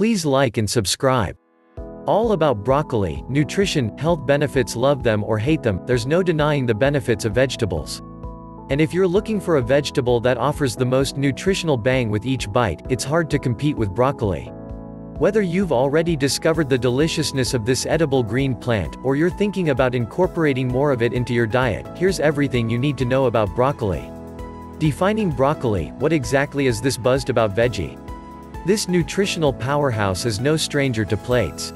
Please like and subscribe. All about broccoli, nutrition, health benefits love them or hate them, there's no denying the benefits of vegetables. And if you're looking for a vegetable that offers the most nutritional bang with each bite, it's hard to compete with broccoli. Whether you've already discovered the deliciousness of this edible green plant, or you're thinking about incorporating more of it into your diet, here's everything you need to know about broccoli. Defining broccoli, what exactly is this buzzed about veggie? This nutritional powerhouse is no stranger to plates.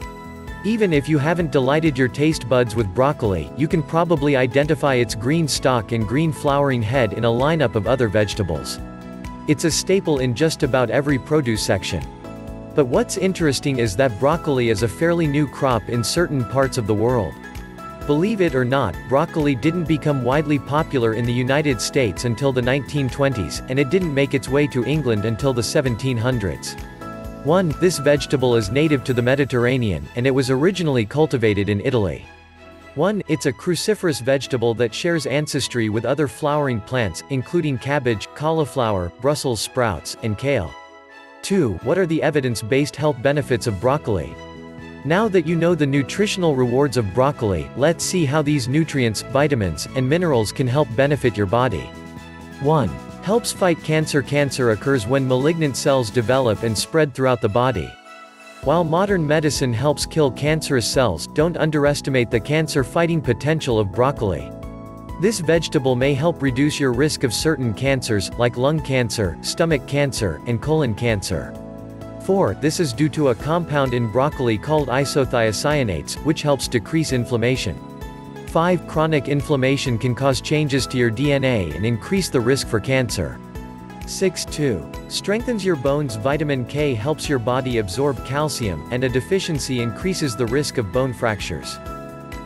Even if you haven't delighted your taste buds with broccoli, you can probably identify its green stalk and green flowering head in a lineup of other vegetables. It's a staple in just about every produce section. But what's interesting is that broccoli is a fairly new crop in certain parts of the world. Believe it or not, broccoli didn't become widely popular in the United States until the 1920s, and it didn't make its way to England until the 1700s. 1. This vegetable is native to the Mediterranean, and it was originally cultivated in Italy. 1. It's a cruciferous vegetable that shares ancestry with other flowering plants, including cabbage, cauliflower, Brussels sprouts, and kale. 2. What are the evidence-based health benefits of broccoli? Now that you know the nutritional rewards of broccoli, let's see how these nutrients, vitamins, and minerals can help benefit your body. 1. Helps fight cancer Cancer occurs when malignant cells develop and spread throughout the body. While modern medicine helps kill cancerous cells, don't underestimate the cancer-fighting potential of broccoli. This vegetable may help reduce your risk of certain cancers, like lung cancer, stomach cancer, and colon cancer. 4. This is due to a compound in broccoli called isothiocyanates, which helps decrease inflammation. 5. Chronic inflammation can cause changes to your DNA and increase the risk for cancer. 6. 2. Strengthens your bones Vitamin K helps your body absorb calcium, and a deficiency increases the risk of bone fractures.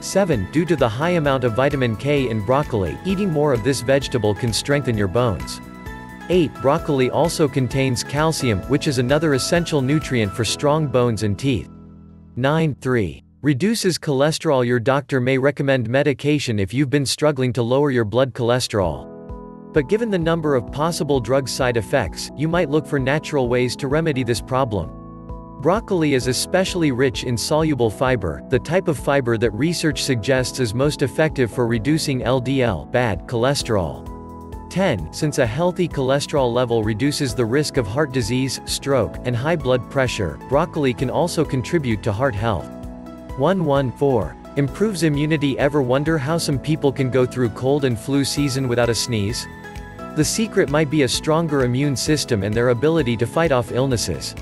7. Due to the high amount of vitamin K in broccoli, eating more of this vegetable can strengthen your bones. 8. Broccoli also contains calcium, which is another essential nutrient for strong bones and teeth. 9. 3. Reduces cholesterol Your doctor may recommend medication if you've been struggling to lower your blood cholesterol. But given the number of possible drug side effects, you might look for natural ways to remedy this problem. Broccoli is especially rich in soluble fiber, the type of fiber that research suggests is most effective for reducing LDL bad cholesterol. 10. Since a healthy cholesterol level reduces the risk of heart disease, stroke, and high blood pressure, broccoli can also contribute to heart health. 114. Improves immunity Ever wonder how some people can go through cold and flu season without a sneeze? The secret might be a stronger immune system and their ability to fight off illnesses.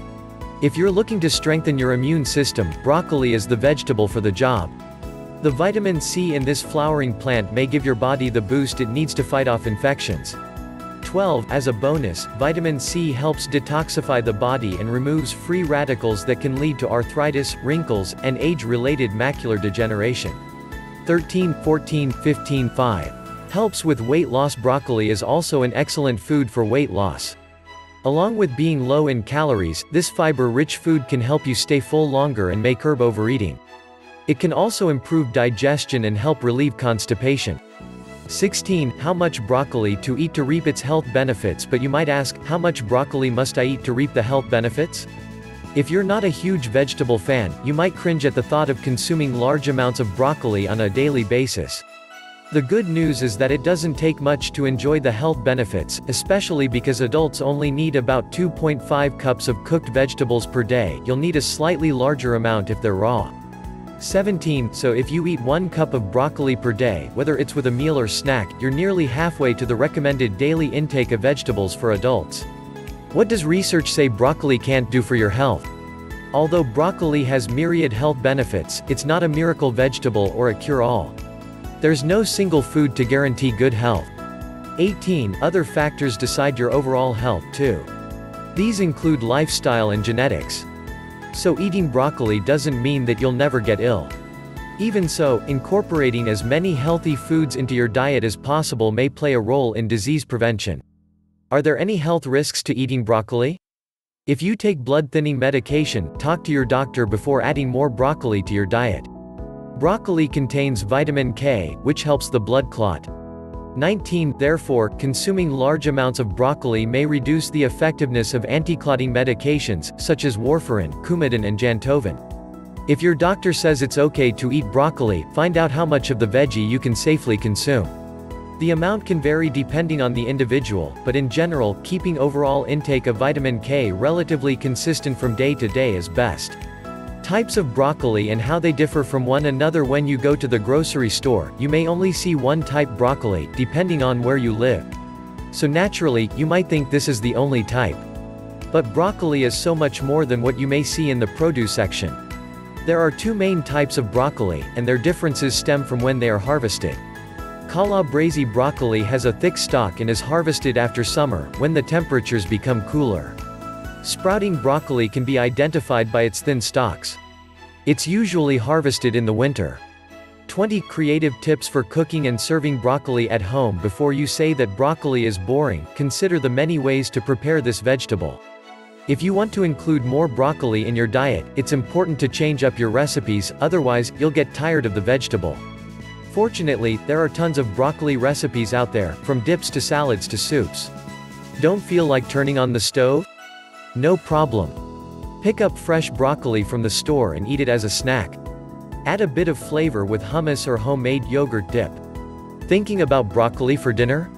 If you're looking to strengthen your immune system, broccoli is the vegetable for the job. The vitamin C in this flowering plant may give your body the boost it needs to fight off infections. 12. As a bonus, vitamin C helps detoxify the body and removes free radicals that can lead to arthritis, wrinkles, and age-related macular degeneration. 13, 14, 15, 5. Helps with weight loss Broccoli is also an excellent food for weight loss. Along with being low in calories, this fiber-rich food can help you stay full longer and may curb overeating. It can also improve digestion and help relieve constipation. 16. How much broccoli to eat to reap its health benefits But you might ask, how much broccoli must I eat to reap the health benefits? If you're not a huge vegetable fan, you might cringe at the thought of consuming large amounts of broccoli on a daily basis. The good news is that it doesn't take much to enjoy the health benefits, especially because adults only need about 2.5 cups of cooked vegetables per day, you'll need a slightly larger amount if they're raw. 17. So if you eat one cup of broccoli per day, whether it's with a meal or snack, you're nearly halfway to the recommended daily intake of vegetables for adults. What does research say broccoli can't do for your health? Although broccoli has myriad health benefits, it's not a miracle vegetable or a cure-all. There's no single food to guarantee good health. 18. Other factors decide your overall health, too. These include lifestyle and genetics. So eating broccoli doesn't mean that you'll never get ill. Even so, incorporating as many healthy foods into your diet as possible may play a role in disease prevention. Are there any health risks to eating broccoli? If you take blood thinning medication, talk to your doctor before adding more broccoli to your diet. Broccoli contains vitamin K, which helps the blood clot. 19. Therefore, consuming large amounts of broccoli may reduce the effectiveness of anticlotting medications, such as warfarin, Coumadin and Jantoven. If your doctor says it's okay to eat broccoli, find out how much of the veggie you can safely consume. The amount can vary depending on the individual, but in general, keeping overall intake of vitamin K relatively consistent from day to day is best. Types of broccoli and how they differ from one another When you go to the grocery store, you may only see one type broccoli, depending on where you live. So naturally, you might think this is the only type. But broccoli is so much more than what you may see in the produce section. There are two main types of broccoli, and their differences stem from when they are harvested. Calabrese broccoli has a thick stalk and is harvested after summer, when the temperatures become cooler. Sprouting broccoli can be identified by its thin stalks. It's usually harvested in the winter. 20 creative tips for cooking and serving broccoli at home Before you say that broccoli is boring, consider the many ways to prepare this vegetable. If you want to include more broccoli in your diet, it's important to change up your recipes, otherwise, you'll get tired of the vegetable. Fortunately, there are tons of broccoli recipes out there, from dips to salads to soups. Don't feel like turning on the stove? No problem. Pick up fresh broccoli from the store and eat it as a snack. Add a bit of flavor with hummus or homemade yogurt dip. Thinking about broccoli for dinner?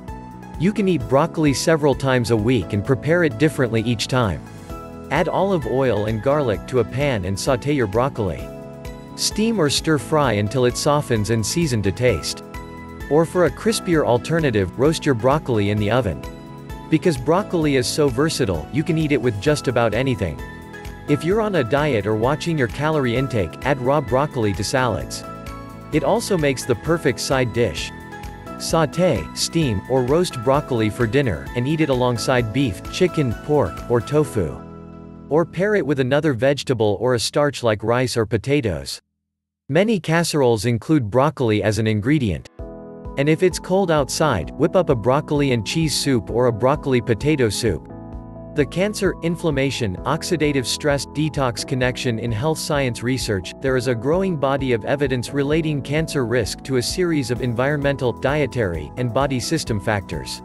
You can eat broccoli several times a week and prepare it differently each time. Add olive oil and garlic to a pan and sauté your broccoli. Steam or stir fry until it softens and season to taste. Or for a crispier alternative, roast your broccoli in the oven. Because broccoli is so versatile, you can eat it with just about anything. If you're on a diet or watching your calorie intake, add raw broccoli to salads. It also makes the perfect side dish. Sauté, steam, or roast broccoli for dinner, and eat it alongside beef, chicken, pork, or tofu. Or pair it with another vegetable or a starch like rice or potatoes. Many casseroles include broccoli as an ingredient. And if it's cold outside, whip up a broccoli and cheese soup or a broccoli potato soup. The cancer, inflammation, oxidative stress, detox connection in health science research, there is a growing body of evidence relating cancer risk to a series of environmental, dietary, and body system factors.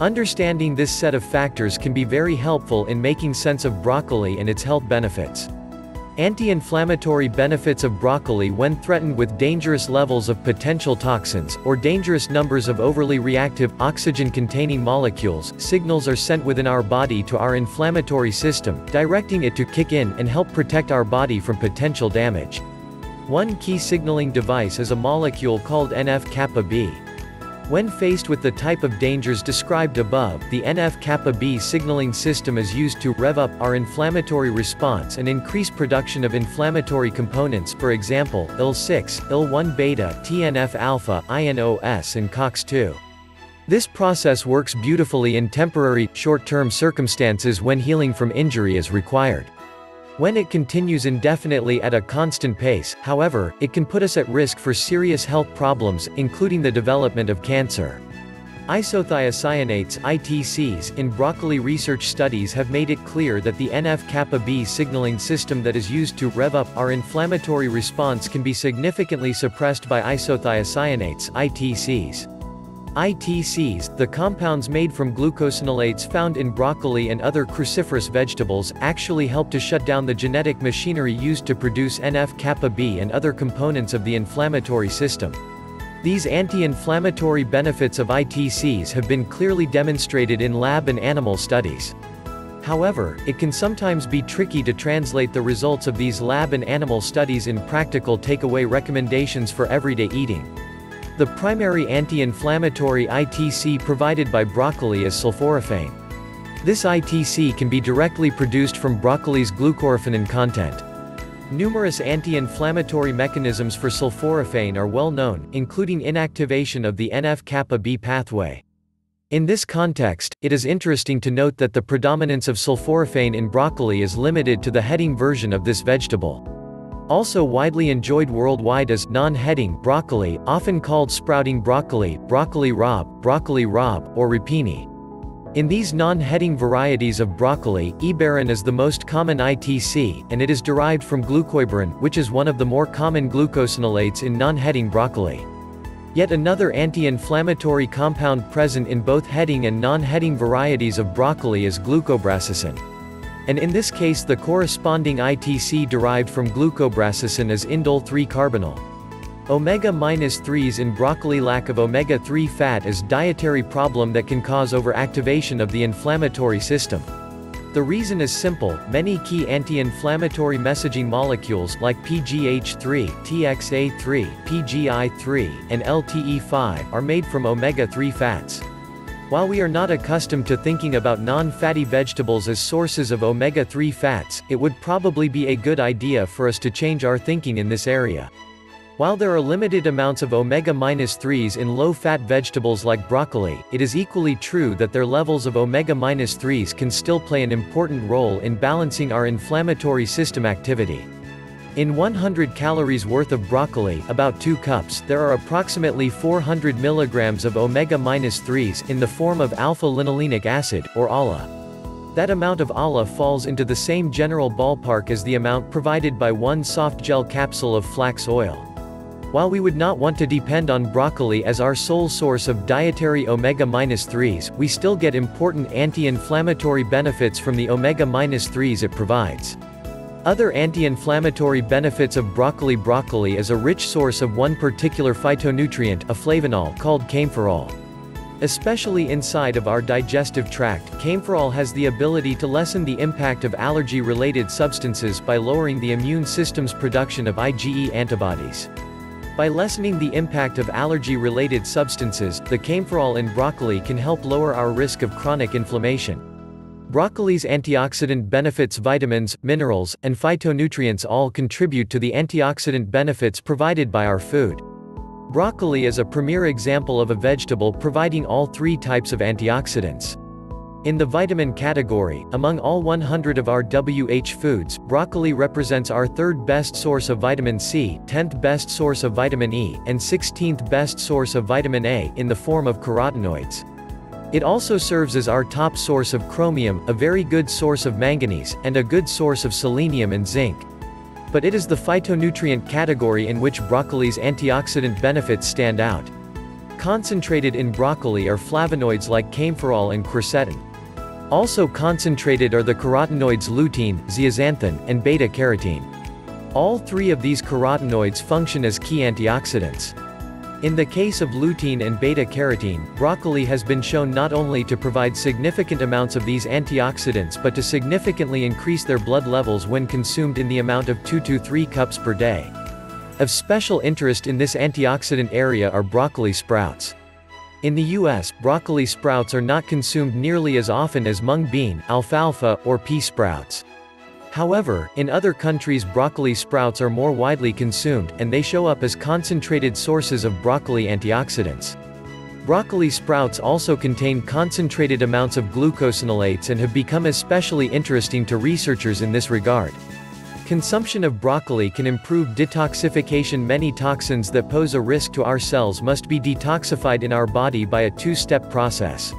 Understanding this set of factors can be very helpful in making sense of broccoli and its health benefits. Anti-inflammatory benefits of broccoli when threatened with dangerous levels of potential toxins, or dangerous numbers of overly reactive, oxygen-containing molecules, signals are sent within our body to our inflammatory system, directing it to kick in and help protect our body from potential damage. One key signaling device is a molecule called NF-kappa B. When faced with the type of dangers described above, the NF-kappa B signaling system is used to rev up our inflammatory response and increase production of inflammatory components for example, IL-6, IL-1-beta, TNF-alpha, INOS and COX-2. This process works beautifully in temporary, short-term circumstances when healing from injury is required. When it continues indefinitely at a constant pace, however, it can put us at risk for serious health problems, including the development of cancer. Isothiocyanates ITCs in broccoli research studies have made it clear that the NF-kappa B signaling system that is used to rev up our inflammatory response can be significantly suppressed by isothiocyanates ITCs. ITCs, the compounds made from glucosinolates found in broccoli and other cruciferous vegetables, actually help to shut down the genetic machinery used to produce NF-kappa B and other components of the inflammatory system. These anti-inflammatory benefits of ITCs have been clearly demonstrated in lab and animal studies. However, it can sometimes be tricky to translate the results of these lab and animal studies in practical takeaway recommendations for everyday eating. The primary anti-inflammatory ITC provided by broccoli is sulforaphane. This ITC can be directly produced from broccoli's glucoraphanin content. Numerous anti-inflammatory mechanisms for sulforaphane are well known, including inactivation of the NF-kappa B pathway. In this context, it is interesting to note that the predominance of sulforaphane in broccoli is limited to the heading version of this vegetable. Also widely enjoyed worldwide is non-heading broccoli, often called sprouting broccoli, broccoli rabe, broccoli rabe, or rapini. In these non-heading varieties of broccoli, iberin is the most common ITC, and it is derived from glucoiberin, which is one of the more common glucosinolates in non-heading broccoli. Yet another anti-inflammatory compound present in both heading and non-heading varieties of broccoli is glucobrassicin. And in this case the corresponding ITC derived from glucobrassicin is indole-3-carbinol. Omega-3s in broccoli lack of omega-3 fat is dietary problem that can cause overactivation of the inflammatory system. The reason is simple, many key anti-inflammatory messaging molecules like PGH3, TXA3, PGI3, and LTB5 are made from omega-3 fats. While we are not accustomed to thinking about non-fatty vegetables as sources of omega-3 fats, it would probably be a good idea for us to change our thinking in this area. While there are limited amounts of omega-3s in low-fat vegetables like broccoli, it is equally true that their levels of omega-3s can still play an important role in balancing our inflammatory system activity. In 100 calories worth of broccoli, about 2 cups, there are approximately 400 milligrams of omega-3s in the form of alpha-linolenic acid, or ALA. That amount of ALA falls into the same general ballpark as the amount provided by one soft gel capsule of flax oil. While we would not want to depend on broccoli as our sole source of dietary omega-3s, we still get important anti-inflammatory benefits from the omega-3s it provides. Other anti-inflammatory benefits of broccoli Broccoli is a rich source of one particular phytonutrient, a flavonol called kaempferol. Especially inside of our digestive tract, kaempferol has the ability to lessen the impact of allergy-related substances by lowering the immune system's production of IgE antibodies. By lessening the impact of allergy-related substances, the kaempferol in broccoli can help lower our risk of chronic inflammation. Broccoli's antioxidant benefits vitamins, minerals, and phytonutrients all contribute to the antioxidant benefits provided by our food. Broccoli is a premier example of a vegetable providing all three types of antioxidants. In the vitamin category, among all 100 of our WH foods, broccoli represents our third best source of vitamin C, 10th best source of vitamin E, and 16th best source of vitamin A, in the form of carotenoids. It also serves as our top source of chromium, a very good source of manganese, and a good source of selenium and zinc. But it is the phytonutrient category in which broccoli's antioxidant benefits stand out. Concentrated in broccoli are flavonoids like kaempferol and quercetin. Also concentrated are the carotenoids lutein, zeaxanthin, and beta-carotene. All three of these carotenoids function as key antioxidants. In the case of lutein and beta-carotene, broccoli has been shown not only to provide significant amounts of these antioxidants but to significantly increase their blood levels when consumed in the amount of 2 to 3 cups per day. Of special interest in this antioxidant area are broccoli sprouts. In the U.S., broccoli sprouts are not consumed nearly as often as mung bean, alfalfa, or pea sprouts. However, in other countries broccoli sprouts are more widely consumed, and they show up as concentrated sources of broccoli antioxidants. Broccoli sprouts also contain concentrated amounts of glucosinolates and have become especially interesting to researchers in this regard. Consumption of broccoli can improve detoxification Many toxins that pose a risk to our cells must be detoxified in our body by a two-step process.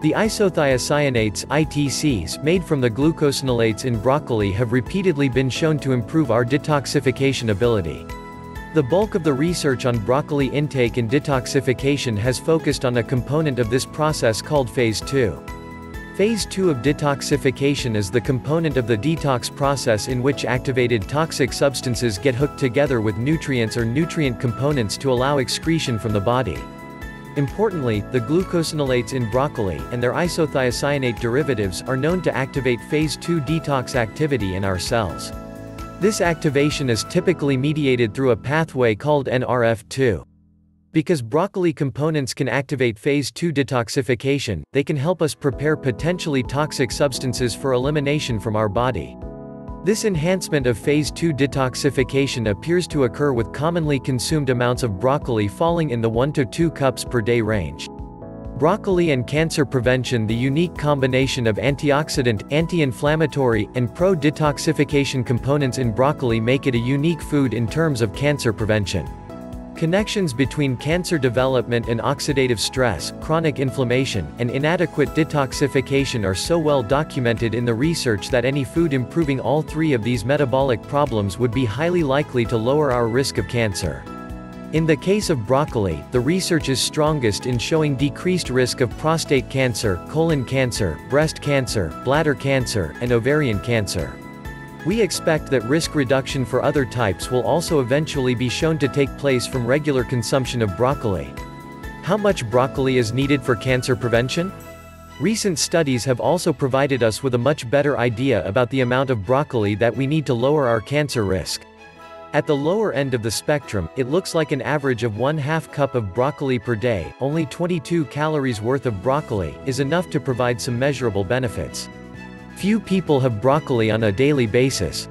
The isothiocyanates ITCs made from the glucosinolates in broccoli have repeatedly been shown to improve our detoxification ability. The bulk of the research on broccoli intake and detoxification has focused on a component of this process called phase 2. Phase 2 of detoxification is the component of the detox process in which activated toxic substances get hooked together with nutrients or nutrient components to allow excretion from the body. Importantly, the glucosinolates in broccoli, and their isothiocyanate derivatives, are known to activate phase 2 detox activity in our cells. This activation is typically mediated through a pathway called NRF2. Because broccoli components can activate phase 2 detoxification, they can help us prepare potentially toxic substances for elimination from our body. This enhancement of phase 2 detoxification appears to occur with commonly consumed amounts of broccoli falling in the 1 to 2 cups per day range. Broccoli and cancer prevention The unique combination of antioxidant, anti-inflammatory, and pro-detoxification components in broccoli make it a unique food in terms of cancer prevention. Connections between cancer development and oxidative stress, chronic inflammation, and inadequate detoxification are so well documented in the research that any food improving all three of these metabolic problems would be highly likely to lower our risk of cancer. In the case of broccoli, the research is strongest in showing decreased risk of prostate cancer, colon cancer, breast cancer, bladder cancer, and ovarian cancer. We expect that risk reduction for other types will also eventually be shown to take place from regular consumption of broccoli. How much broccoli is needed for cancer prevention? Recent studies have also provided us with a much better idea about the amount of broccoli that we need to lower our cancer risk. At the lower end of the spectrum, it looks like an average of one half cup of broccoli per day, only 22 calories worth of broccoli, is enough to provide some measurable benefits. Few people have broccoli on a daily basis.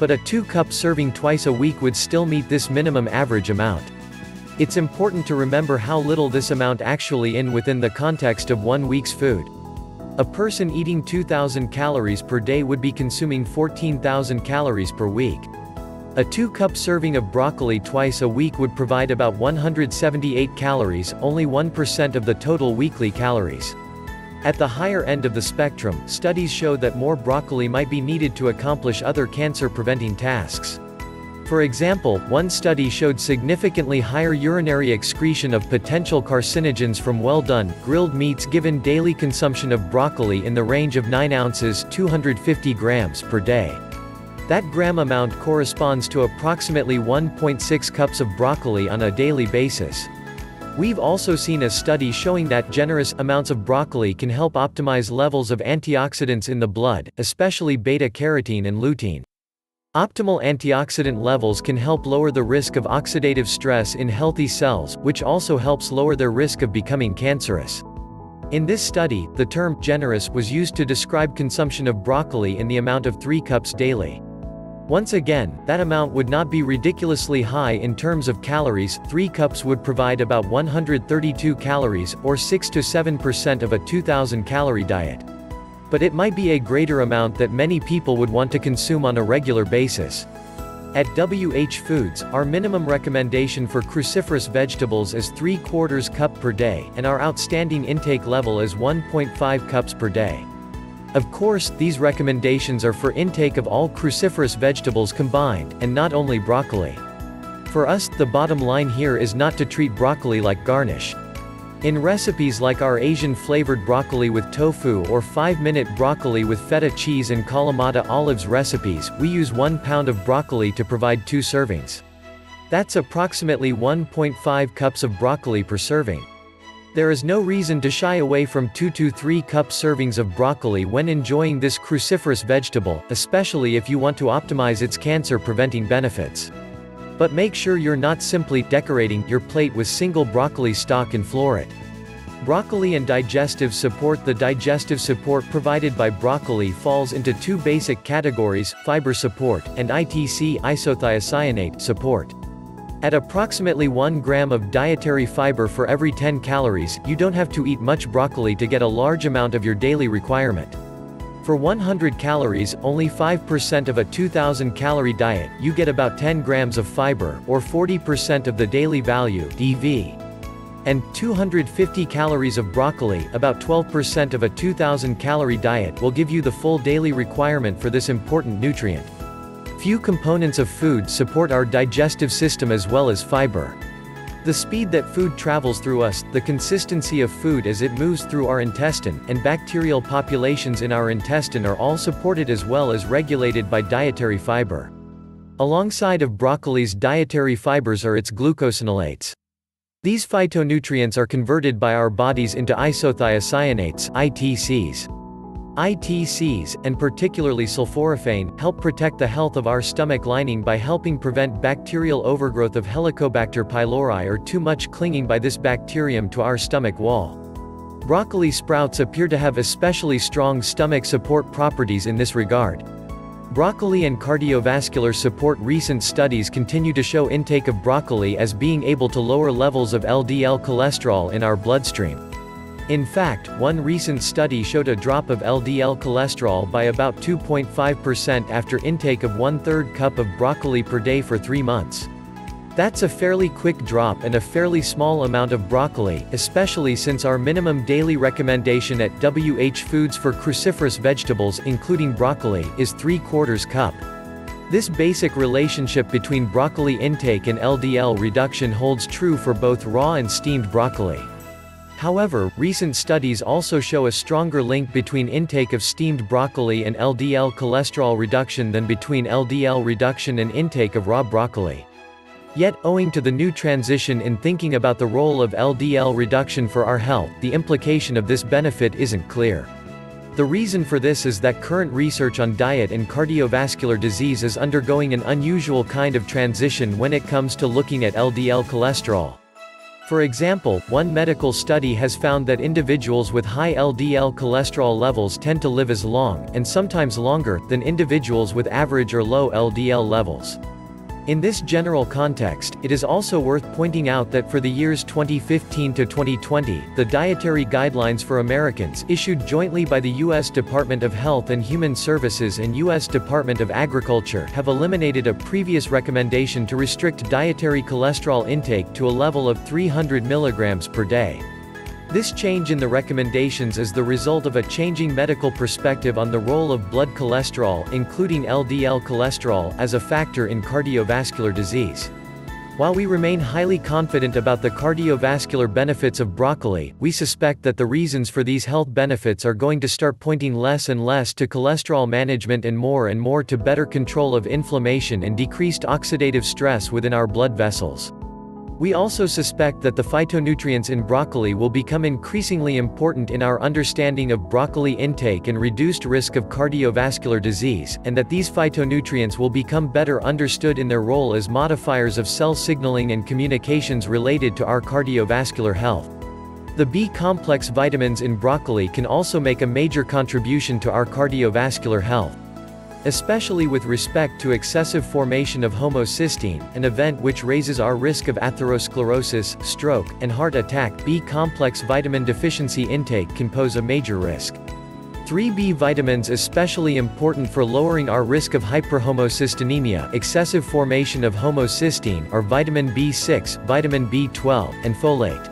But a 2-cup serving twice a week would still meet this minimum average amount. It's important to remember how little this amount actually in within the context of one week's food. A person eating 2,000 calories per day would be consuming 14,000 calories per week. A 2-cup serving of broccoli twice a week would provide about 178 calories, only 1% of the total weekly calories. At the higher end of the spectrum, studies show that more broccoli might be needed to accomplish other cancer-preventing tasks. For example, one study showed significantly higher urinary excretion of potential carcinogens from well-done, grilled meats given daily consumption of broccoli in the range of 9 ounces 250 grams per day. That gram amount corresponds to approximately 1.6 cups of broccoli on a daily basis. We've also seen a study showing that generous amounts of broccoli can help optimize levels of antioxidants in the blood, especially beta-carotene and lutein. Optimal antioxidant levels can help lower the risk of oxidative stress in healthy cells, which also helps lower their risk of becoming cancerous. In this study, the term generous was used to describe consumption of broccoli in the amount of 3 cups daily. Once again, that amount would not be ridiculously high in terms of calories, 3 cups would provide about 132 calories, or 6 to 7% of a 2000 calorie diet. But it might be a greater amount that many people would want to consume on a regular basis. At WH Foods, our minimum recommendation for cruciferous vegetables is 3 quarters cup per day, and our outstanding intake level is 1.5 cups per day. Of course, these recommendations are for intake of all cruciferous vegetables combined, and not only broccoli. For us, the bottom line here is not to treat broccoli like garnish. In recipes like our Asian-flavored broccoli with tofu or 5-minute broccoli with feta cheese and Kalamata olives recipes, we use 1 pound of broccoli to provide 2 servings. That's approximately 1.5 cups of broccoli per serving. There is no reason to shy away from 2 to 3 cup servings of broccoli when enjoying this cruciferous vegetable, especially if you want to optimize its cancer-preventing benefits. But make sure you're not simply decorating your plate with single broccoli stalk and floret. Broccoli and digestive support The digestive support provided by broccoli falls into two basic categories, fiber support, and ITC isothiocyanate support. At approximately 1 gram of dietary fiber for every 10 calories, you don't have to eat much broccoli to get a large amount of your daily requirement. For 100 calories, only 5% of a 2000 calorie diet, you get about 10 grams of fiber, or 40% of the daily value DV. And 250 calories of broccoli, about 12% of a 2000 calorie diet, will give you the full daily requirement for this important nutrient. Few components of food support our digestive system as well as fiber. The speed that food travels through us, the consistency of food as it moves through our intestine, and bacterial populations in our intestine are all supported as well as regulated by dietary fiber. Alongside of broccoli's dietary fibers are its glucosinolates. These phytonutrients are converted by our bodies into isothiocyanates, ITCs. ITCs, and particularly sulforaphane, help protect the health of our stomach lining by helping prevent bacterial overgrowth of Helicobacter pylori or too much clinging by this bacterium to our stomach wall. Broccoli sprouts appear to have especially strong stomach support properties in this regard. Broccoli and cardiovascular support Recent studies continue to show intake of broccoli as being able to lower levels of LDL cholesterol in our bloodstream. In fact, one recent study showed a drop of LDL cholesterol by about 2.5% after intake of one-third cup of broccoli per day for three months. That's a fairly quick drop and a fairly small amount of broccoli, especially since our minimum daily recommendation at WH Foods for cruciferous vegetables including broccoli is 3 quarters cup. This basic relationship between broccoli intake and LDL reduction holds true for both raw and steamed broccoli. However, recent studies also show a stronger link between intake of steamed broccoli and LDL cholesterol reduction than between LDL reduction and intake of raw broccoli. Yet, owing to the new transition in thinking about the role of LDL reduction for our health, the implication of this benefit isn't clear. The reason for this is that current research on diet and cardiovascular disease is undergoing an unusual kind of transition when it comes to looking at LDL cholesterol. For example, one medical study has found that individuals with high LDL cholesterol levels tend to live as long, and sometimes longer, than individuals with average or low LDL levels. In this general context, it is also worth pointing out that for the years 2015 to 2020, the Dietary Guidelines for Americans, issued jointly by the U.S. Department of Health and Human Services and U.S. Department of Agriculture, have eliminated a previous recommendation to restrict dietary cholesterol intake to a level of 300 mg per day. This change in the recommendations is the result of a changing medical perspective on the role of blood cholesterol, including LDL cholesterol, as a factor in cardiovascular disease. While we remain highly confident about the cardiovascular benefits of broccoli, we suspect that the reasons for these health benefits are going to start pointing less and less to cholesterol management and more and more to better control of inflammation and decreased oxidative stress within our blood vessels. We also suspect that the phytonutrients in broccoli will become increasingly important in our understanding of broccoli intake and reduced risk of cardiovascular disease, and that these phytonutrients will become better understood in their role as modifiers of cell signaling and communications related to our cardiovascular health. The B-complex vitamins in broccoli can also make a major contribution to our cardiovascular health especially with respect to excessive formation of homocysteine, an event which raises our risk of atherosclerosis, stroke, and heart attack. B-complex vitamin deficiency intake can pose a major risk. 3B vitamins especially important for lowering our risk of hyperhomocysteinemia, excessive formation of homocysteine, are vitamin B6, vitamin B12, and folate.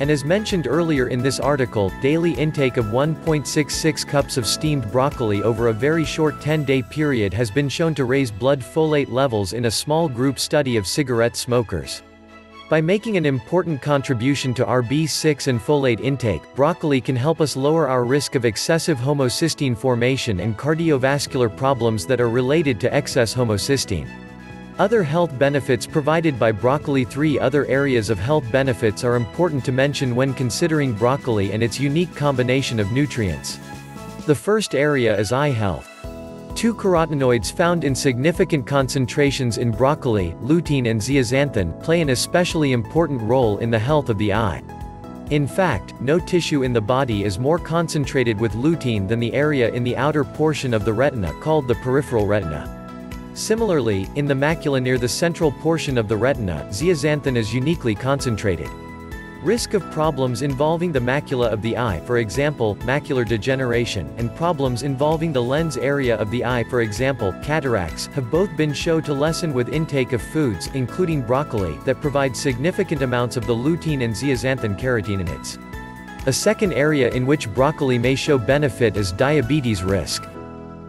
And as mentioned earlier in this article, daily intake of 1.66 cups of steamed broccoli over a very short 10-day period has been shown to raise blood folate levels in a small group study of cigarette smokers. By making an important contribution to our B6 and folate intake, broccoli can help us lower our risk of excessive homocysteine formation and cardiovascular problems that are related to excess homocysteine. Other health benefits provided by broccoli Three other areas of health benefits are important to mention when considering broccoli and its unique combination of nutrients. The first area is eye health. Two carotenoids found in significant concentrations in broccoli, lutein and zeaxanthin, play an especially important role in the health of the eye. In fact, no tissue in the body is more concentrated with lutein than the area in the outer portion of the retina called the peripheral retina. Similarly, in the macula near the central portion of the retina, zeaxanthin is uniquely concentrated. Risk of problems involving the macula of the eye for example, macular degeneration, and problems involving the lens area of the eye for example, cataracts, have both been shown to lessen with intake of foods, including broccoli, that provide significant amounts of the lutein and zeaxanthin carotenoids. A second area in which broccoli may show benefit is diabetes risk.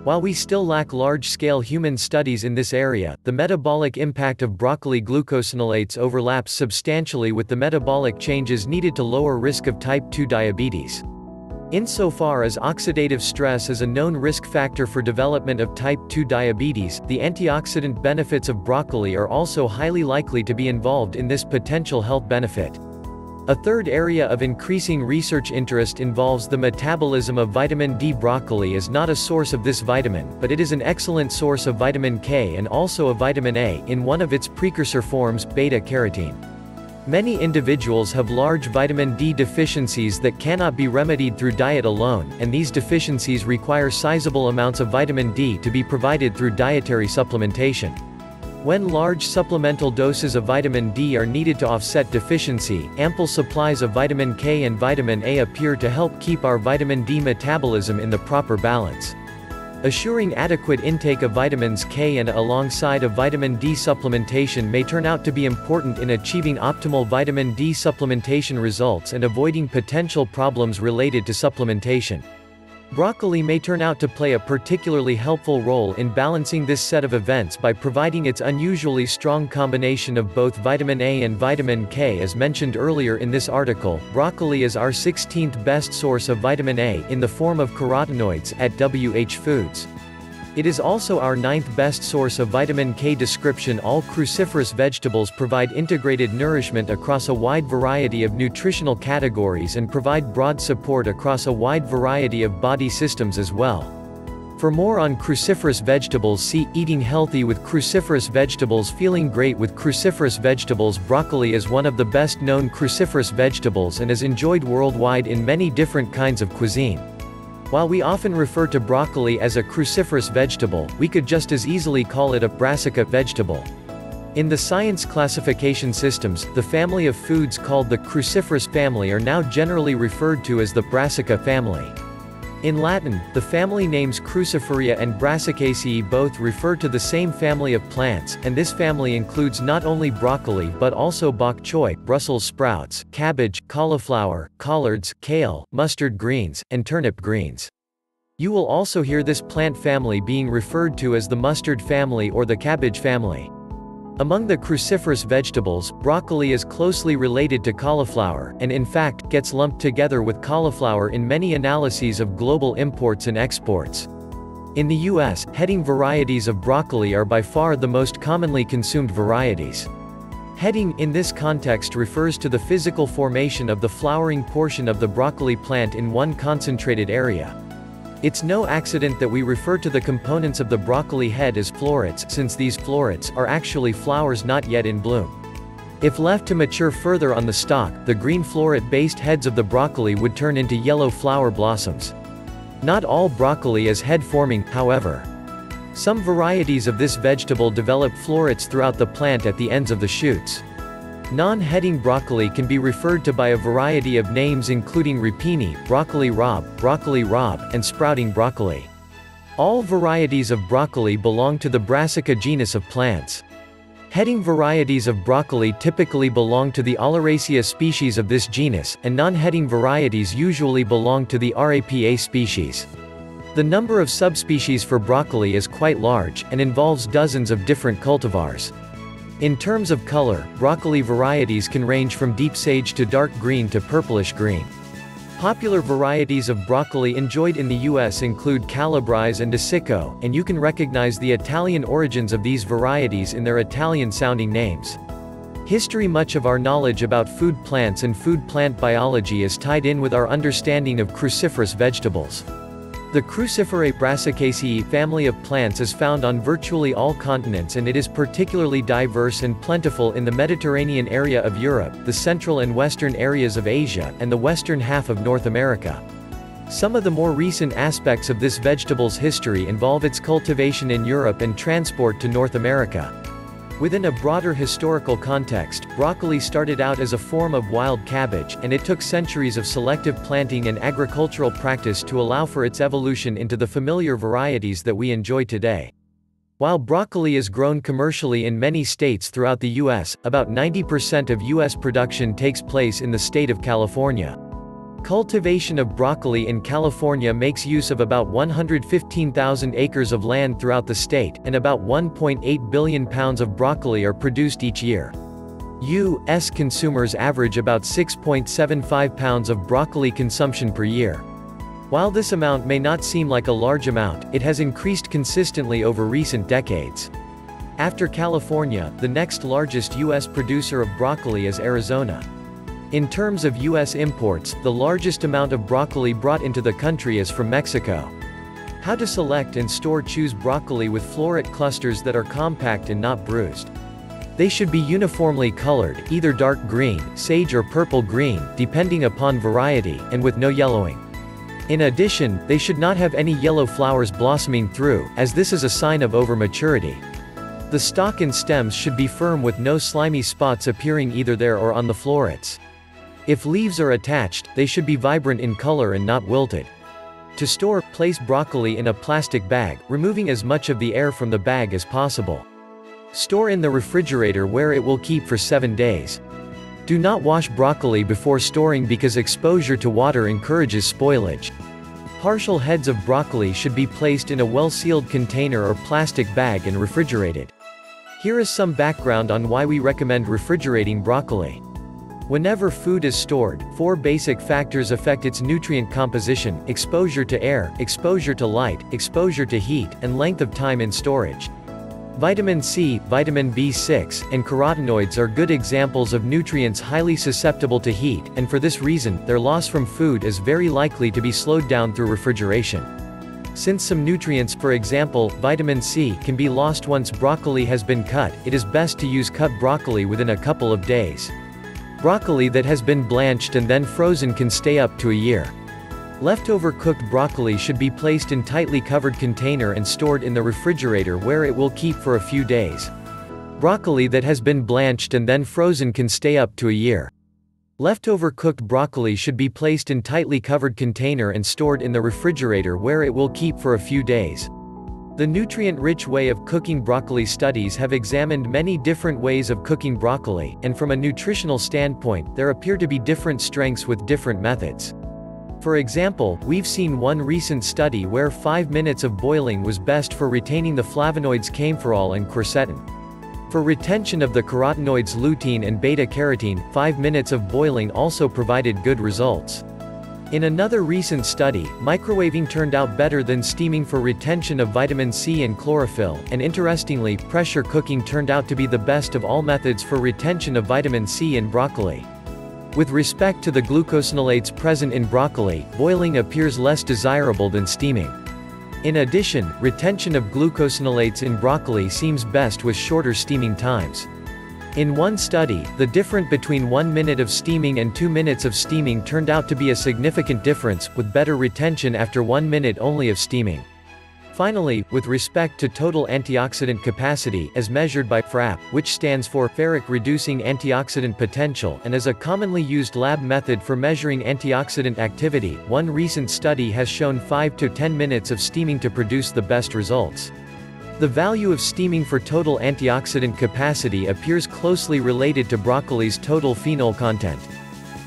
While we still lack large-scale human studies in this area, the metabolic impact of broccoli glucosinolates overlaps substantially with the metabolic changes needed to lower risk of type 2 diabetes. Insofar as oxidative stress is a known risk factor for development of type 2 diabetes, the antioxidant benefits of broccoli are also highly likely to be involved in this potential health benefit. A third area of increasing research interest involves the metabolism of vitamin D. Broccoli is not a source of this vitamin, but it is an excellent source of vitamin K and also of vitamin A in one of its precursor forms, beta-carotene. Many individuals have large vitamin D deficiencies that cannot be remedied through diet alone, and these deficiencies require sizable amounts of vitamin D to be provided through dietary supplementation. When large supplemental doses of vitamin D are needed to offset deficiency, ample supplies of vitamin K and vitamin A appear to help keep our vitamin D metabolism in the proper balance. Assuring adequate intake of vitamins K and A alongside of vitamin D supplementation may turn out to be important in achieving optimal vitamin D supplementation results and avoiding potential problems related to supplementation. Broccoli may turn out to play a particularly helpful role in balancing this set of events by providing its unusually strong combination of both vitamin A and vitamin K as mentioned earlier in this article. Broccoli is our 16th best source of vitamin A in the form of carotenoids at WH Foods. It is also our ninth best source of vitamin K description all cruciferous vegetables provide integrated nourishment across a wide variety of nutritional categories and provide broad support across a wide variety of body systems as well. For more on cruciferous vegetables see Eating Healthy with Cruciferous Vegetables Feeling Great with Cruciferous Vegetables Broccoli is one of the best known cruciferous vegetables and is enjoyed worldwide in many different kinds of cuisine. While we often refer to broccoli as a cruciferous vegetable, we could just as easily call it a brassica vegetable. In the science classification systems, the family of foods called the cruciferous family are now generally referred to as the brassica family. In Latin, the family names Cruciferae and Brassicaceae both refer to the same family of plants, and this family includes not only broccoli but also bok choy, Brussels sprouts, cabbage, cauliflower, collards, kale, mustard greens, and turnip greens. You will also hear this plant family being referred to as the mustard family or the cabbage family. Among the cruciferous vegetables, broccoli is closely related to cauliflower, and in fact, gets lumped together with cauliflower in many analyses of global imports and exports. In the US, heading varieties of broccoli are by far the most commonly consumed varieties. Heading, in this context refers to the physical formation of the flowering portion of the broccoli plant in one concentrated area. It's no accident that we refer to the components of the broccoli head as florets since these florets are actually flowers not yet in bloom. If left to mature further on the stalk, the green floret-based heads of the broccoli would turn into yellow flower blossoms. Not all broccoli is head-forming, however. Some varieties of this vegetable develop florets throughout the plant at the ends of the shoots. Non-heading broccoli can be referred to by a variety of names including rapini, broccoli rabe, broccoli rabe, and sprouting broccoli. All varieties of broccoli belong to the Brassica genus of plants. Heading varieties of broccoli typically belong to the Oleracea species of this genus, and non-heading varieties usually belong to the Rapa species. The number of subspecies for broccoli is quite large, and involves dozens of different cultivars. In terms of color, broccoli varieties can range from deep sage to dark green to purplish green. Popular varieties of broccoli enjoyed in the US include Calabrese and DeCicco, and you can recognize the Italian origins of these varieties in their Italian-sounding names. History Much of our knowledge about food plants and food plant biology is tied in with our understanding of cruciferous vegetables. The Cruciferae Brassicaceae family of plants is found on virtually all continents and it is particularly diverse and plentiful in the Mediterranean area of Europe, the central and western areas of Asia, and the western half of North America. Some of the more recent aspects of this vegetable's history involve its cultivation in Europe and transport to North America. Within a broader historical context, broccoli started out as a form of wild cabbage, and it took centuries of selective planting and agricultural practice to allow for its evolution into the familiar varieties that we enjoy today. While broccoli is grown commercially in many states throughout the U.S., about 90% of U.S. production takes place in the state of California. Cultivation of broccoli in California makes use of about 115,000 acres of land throughout the state, and about 1.8 billion pounds of broccoli are produced each year. U.S. consumers average about 6.75 pounds of broccoli consumption per year. While this amount may not seem like a large amount, it has increased consistently over recent decades. After California, the next largest U.S. producer of broccoli is Arizona. In terms of U.S. imports, the largest amount of broccoli brought into the country is from Mexico. How to select and store choose broccoli with floret clusters that are compact and not bruised. They should be uniformly colored, either dark green, sage or purple green, depending upon variety, and with no yellowing. In addition, they should not have any yellow flowers blossoming through, as this is a sign of overmaturity. The stalk and stems should be firm with no slimy spots appearing either there or on the florets. If leaves are attached, they should be vibrant in color and not wilted. To store, place broccoli in a plastic bag, removing as much of the air from the bag as possible. Store in the refrigerator where it will keep for 7 days. Do not wash broccoli before storing because exposure to water encourages spoilage. partial heads of broccoli should be placed in a well-sealed container or plastic bag and refrigerated. Here is some background on why we recommend refrigerating broccoli. Whenever food is stored, four basic factors affect its nutrient composition, exposure to air, exposure to light, exposure to heat, and length of time in storage. Vitamin C, vitamin B6, and carotenoids are good examples of nutrients highly susceptible to heat, and for this reason, their loss from food is very likely to be slowed down through refrigeration. Since some nutrients, for example, vitamin C, can be lost once broccoli has been cut, it is best to use cut broccoli within a couple of days. Broccoli that has been blanched and then frozen can stay up to a year. Leftover cooked broccoli should be placed in tightly covered container and stored in the refrigerator where it will keep for a few days. Broccoli that has been blanched and then frozen can stay up to a year. Leftover cooked broccoli should be placed in tightly covered container and stored in the refrigerator where it will keep for a few days. The nutrient-rich way of cooking broccoli studies have examined many different ways of cooking broccoli, and from a nutritional standpoint, there appear to be different strengths with different methods. For example, we've seen one recent study where 5 minutes of boiling was best for retaining the flavonoids kaempferol and quercetin. For retention of the carotenoids lutein and beta-carotene, 5 minutes of boiling also provided good results. In another recent study, microwaving turned out better than steaming for retention of vitamin C and chlorophyll, and interestingly, pressure cooking turned out to be the best of all methods for retention of vitamin C in broccoli. With respect to the glucosinolates present in broccoli, boiling appears less desirable than steaming. In addition, retention of glucosinolates in broccoli seems best with shorter steaming times. In one study, the difference between 1 minute of steaming and 2 minutes of steaming turned out to be a significant difference, with better retention after 1 minute only of steaming. Finally, with respect to total antioxidant capacity, as measured by FRAP, which stands for ferric reducing antioxidant potential and is a commonly used lab method for measuring antioxidant activity, one recent study has shown 5 to 10 minutes of steaming to produce the best results. The value of steaming for total antioxidant capacity appears closely related to broccoli's total phenol content.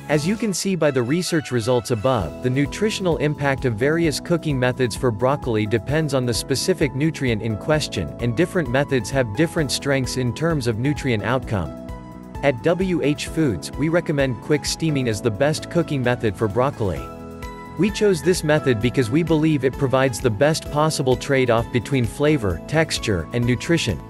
As you can see by the research results above, the nutritional impact of various cooking methods for broccoli depends on the specific nutrient in question, and different methods have different strengths in terms of nutrient outcome. At WH Foods, we recommend quick steaming as the best cooking method for broccoli. We chose this method because we believe it provides the best possible trade-off between flavor, texture, and nutrition.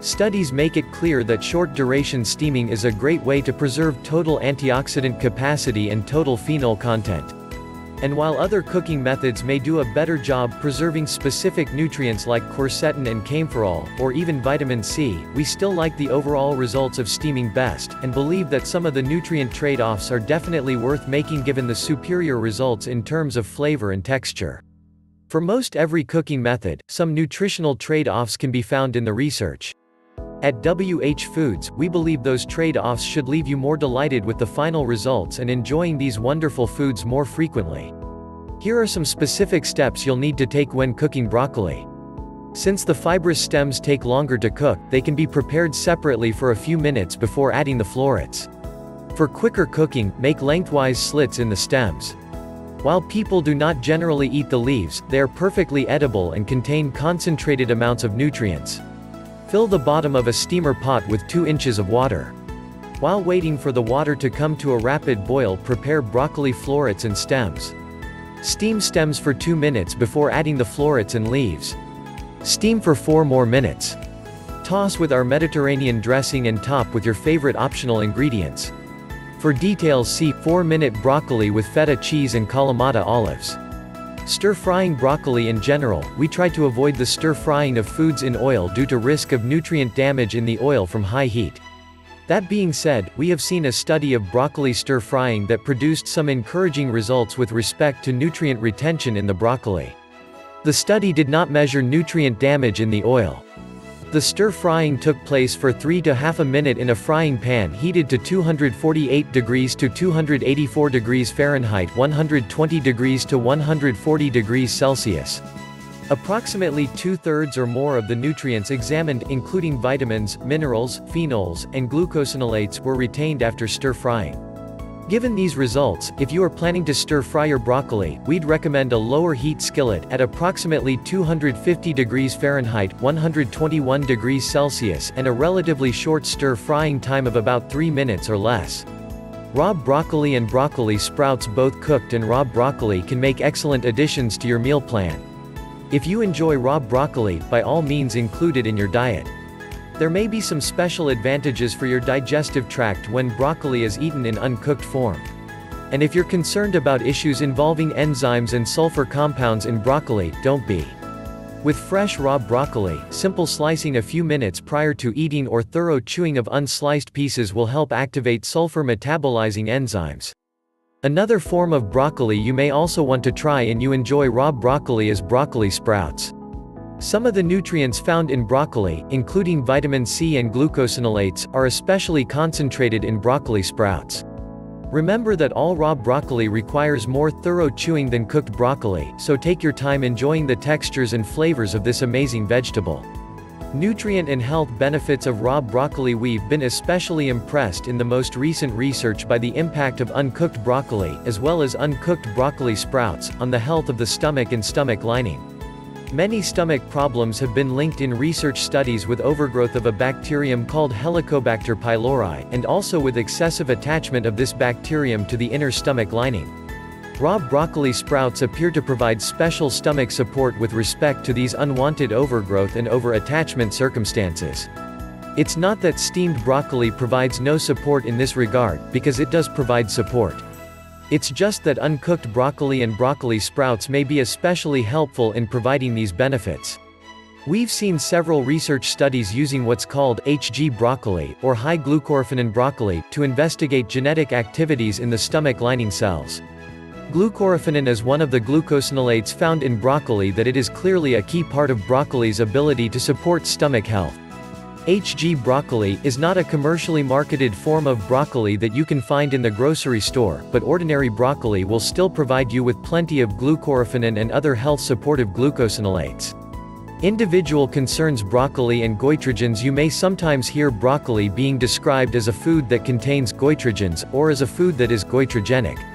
Studies make it clear that short-duration steaming is a great way to preserve total antioxidant capacity and total phenol content. And while other cooking methods may do a better job preserving specific nutrients like quercetin and kaempferol, or even vitamin C, we still like the overall results of steaming best, and believe that some of the nutrient trade-offs are definitely worth making given the superior results in terms of flavor and texture. For most every cooking method, some nutritional trade-offs can be found in the research. At WH Foods, we believe those trade-offs should leave you more delighted with the final results and enjoying these wonderful foods more frequently. Here are some specific steps you'll need to take when cooking broccoli. Since the fibrous stems take longer to cook, they can be prepared separately for a few minutes before adding the florets. For quicker cooking, make lengthwise slits in the stems. While people do not generally eat the leaves, they are perfectly edible and contain concentrated amounts of nutrients. Fill the bottom of a steamer pot with 2 inches of water. While waiting for the water to come to a rapid boil prepare broccoli florets and stems. Steam stems for 2 minutes before adding the florets and leaves. Steam for 4 more minutes. Toss with our Mediterranean dressing and top with your favorite optional ingredients. For details see 4-minute broccoli with feta cheese and Kalamata olives. Stir-frying broccoli in general, we try to avoid the stir-frying of foods in oil due to risk of nutrient damage in the oil from high heat. That being said, we have seen a study of broccoli stir-frying that produced some encouraging results with respect to nutrient retention in the broccoli. The study did not measure nutrient damage in the oil. The stir-frying took place for 3 to half a minute in a frying pan heated to 248 degrees to 284 degrees Fahrenheit 120 degrees to 140 degrees Celsius. Approximately two-thirds or more of the nutrients examined, including vitamins, minerals, phenols, and glucosinolates were retained after stir-frying. Given these results, if you are planning to stir-fry your broccoli, we'd recommend a lower heat skillet at approximately 250 degrees Fahrenheit 121 degrees Celsius and a relatively short stir-frying time of about 3 minutes or less. Raw broccoli and broccoli sprouts both cooked and raw broccoli can make excellent additions to your meal plan. If you enjoy raw broccoli, by all means include it in your diet. There may be some special advantages for your digestive tract when broccoli is eaten in uncooked form. And if you're concerned about issues involving enzymes and sulfur compounds in broccoli, don't be. With fresh raw broccoli, simple slicing a few minutes prior to eating or thorough chewing of unsliced pieces will help activate sulfur metabolizing enzymes. Another form of broccoli you may also want to try and you enjoy raw broccoli is broccoli sprouts. Some of the nutrients found in broccoli, including vitamin C and glucosinolates, are especially concentrated in broccoli sprouts. Remember that all raw broccoli requires more thorough chewing than cooked broccoli, so take your time enjoying the textures and flavors of this amazing vegetable. Nutrient and health benefits of raw broccoli We've been especially impressed in the most recent research by the impact of uncooked broccoli, as well as uncooked broccoli sprouts, on the health of the stomach and stomach lining. Many stomach problems have been linked in research studies with overgrowth of a bacterium called Helicobacter pylori, and also with excessive attachment of this bacterium to the inner stomach lining. Raw broccoli sprouts appear to provide special stomach support with respect to these unwanted overgrowth and over-attachment circumstances. It's not that steamed broccoli provides no support in this regard, because it does provide support. It's just that uncooked broccoli and broccoli sprouts may be especially helpful in providing these benefits. We've seen several research studies using what's called HG broccoli, or high glucoraphanin broccoli, to investigate genetic activities in the stomach lining cells. Glucoraphanin is one of the glucosinolates found in broccoli that it is clearly a key part of broccoli's ability to support stomach health. HG broccoli is not a commercially marketed form of broccoli that you can find in the grocery store, but ordinary broccoli will still provide you with plenty of glucoraphanin and other health-supportive glucosinolates. Individual concerns broccoli and goitrogens You may sometimes hear broccoli being described as a food that contains goitrogens, or as a food that is goitrogenic.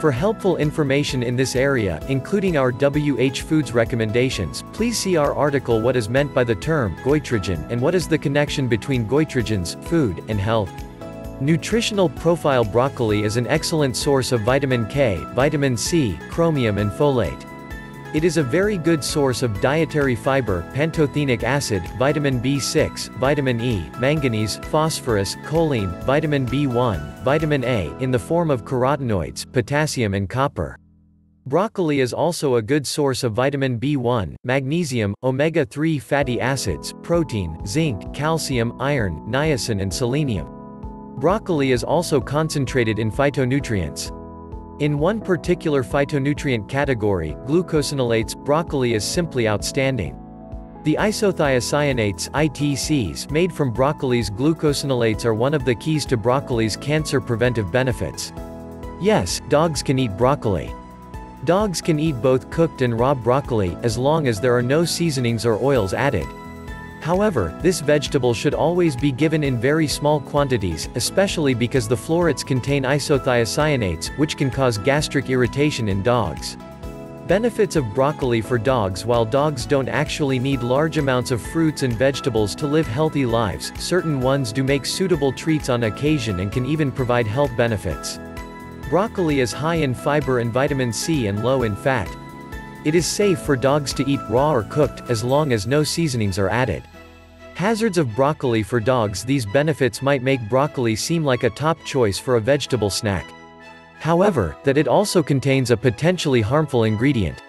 For helpful information in this area, including our WH Foods recommendations, please see our article What is meant by the term goitrogen and what is the connection between goitrogens, food, and health. Nutritional profile Broccoli is an excellent source of vitamin K, vitamin C, chromium and folate. It is a very good source of dietary fiber, pantothenic acid, vitamin B6, vitamin E, manganese, phosphorus, choline, vitamin B1, vitamin A, in the form of carotenoids, potassium and copper. Broccoli is also a good source of vitamin B1, magnesium, omega-3 fatty acids, protein, zinc, calcium, iron, niacin and selenium. Broccoli is also concentrated in phytonutrients. In one particular phytonutrient category, glucosinolates, broccoli is simply outstanding. The isothiocyanates ITCs made from broccoli's glucosinolates are one of the keys to broccoli's cancer preventive benefits. Yes, dogs can eat broccoli. Dogs can eat both cooked and raw broccoli, as long as there are no seasonings or oils added. However, this vegetable should always be given in very small quantities, especially because the florets contain isothiocyanates, which can cause gastric irritation in dogs. Benefits of broccoli for dogs While dogs don't actually need large amounts of fruits and vegetables to live healthy lives, certain ones do make suitable treats on occasion and can even provide health benefits. Broccoli is high in fiber and vitamin C and low in fat. It is safe for dogs to eat raw or cooked, as long as no seasonings are added. Hazards of broccoli for dogs These benefits might make broccoli seem like a top choice for a vegetable snack. However, that it also contains a potentially harmful ingredient.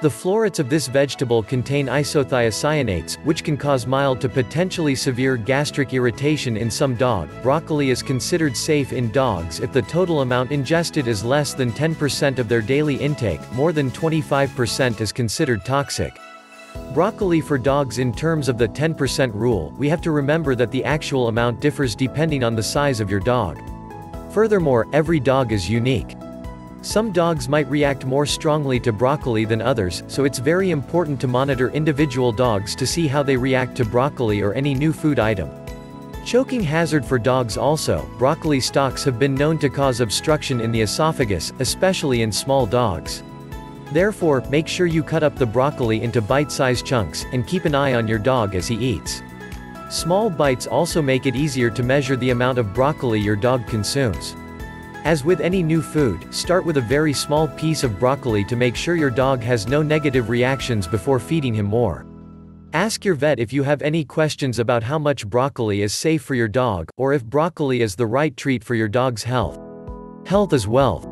The florets of this vegetable contain isothiocyanates, which can cause mild to potentially severe gastric irritation in some dog. Broccoli is considered safe in dogs if the total amount ingested is less than 10% of their daily intake, more than 25% is considered toxic. Broccoli for dogs In terms of the 10% rule, we have to remember that the actual amount differs depending on the size of your dog. Furthermore, every dog is unique. Some dogs might react more strongly to broccoli than others, so it's very important to monitor individual dogs to see how they react to broccoli or any new food item. Choking hazard for dogs also, broccoli stalks have been known to cause obstruction in the esophagus, especially in small dogs. Therefore, make sure you cut up the broccoli into bite-sized chunks, and keep an eye on your dog as he eats. Small bites also make it easier to measure the amount of broccoli your dog consumes. As with any new food, start with a very small piece of broccoli to make sure your dog has no negative reactions before feeding him more. Ask your vet if you have any questions about how much broccoli is safe for your dog, or if broccoli is the right treat for your dog's health. Health is wealth.